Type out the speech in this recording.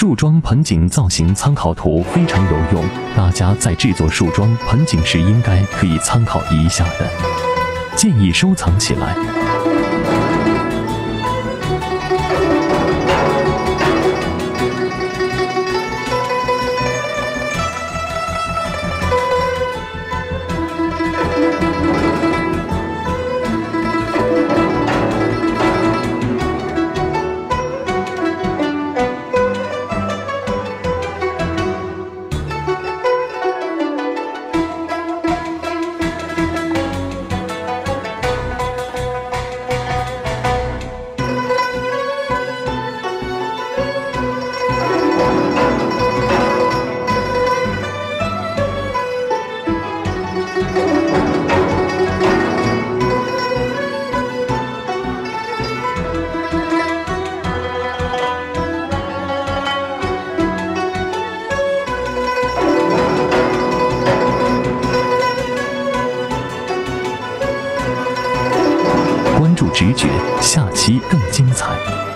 树桩盆景造型参考图非常有用，大家在制作树桩盆景时应该可以参考一下的，建议收藏起来。注直觉，下期更精彩。